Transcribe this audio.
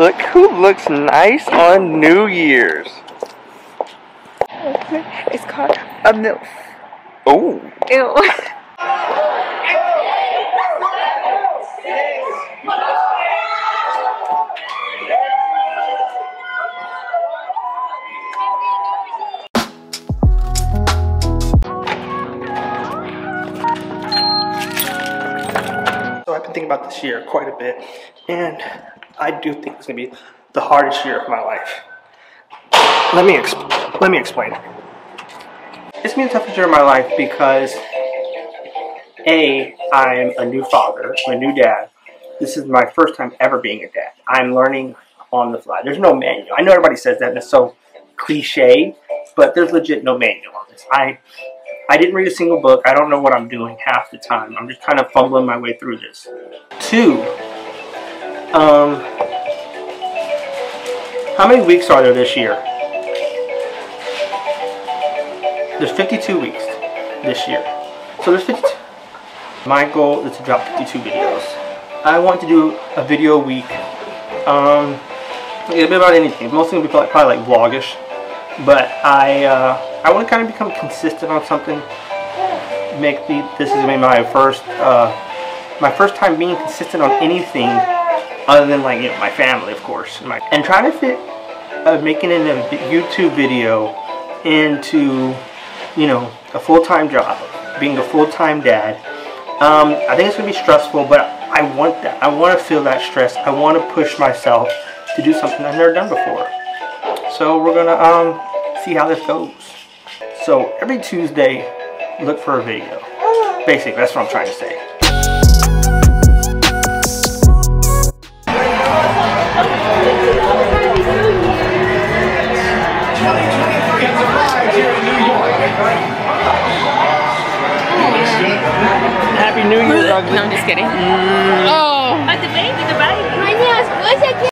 looks nice on New Year's. It's called a MILF. Oh. Ew. So I've been thinking about this year quite a bit, and I do think it's gonna be the hardest year of my life. Let me exp- let me explain. It's been the toughest year of my life because a I'm a new father, a new dad. This is my first time ever being a dad. I'm learning on the fly. There's no manual. I know everybody says that, and it's so cliche, but there's legit no manual on this. I I didn't read a single book. I don't know what I'm doing half the time. I'm just kind of fumbling my way through this. Two, um, how many weeks are there this year? There's 52 weeks this year. So there's 52. My goal is to drop 52 videos. I want to do a video a week. Um, it'll be about anything. Mostly it'll be probably, probably like vlogish. But I, uh, I want to kind of become consistent on something. Make the this is gonna my first uh, my first time being consistent on anything other than like you know my family of course. My, and trying to fit uh, making a YouTube video into you know a full time job, being a full time dad. Um, I think it's gonna be stressful, but I want that. I want to feel that stress. I want to push myself to do something I've never done before. So we're gonna um, see how this goes. So every Tuesday, look for a video. Basically, that's what I'm trying to say. Year, No, I'm just kidding. Mm. Oh. But the baby, the baby.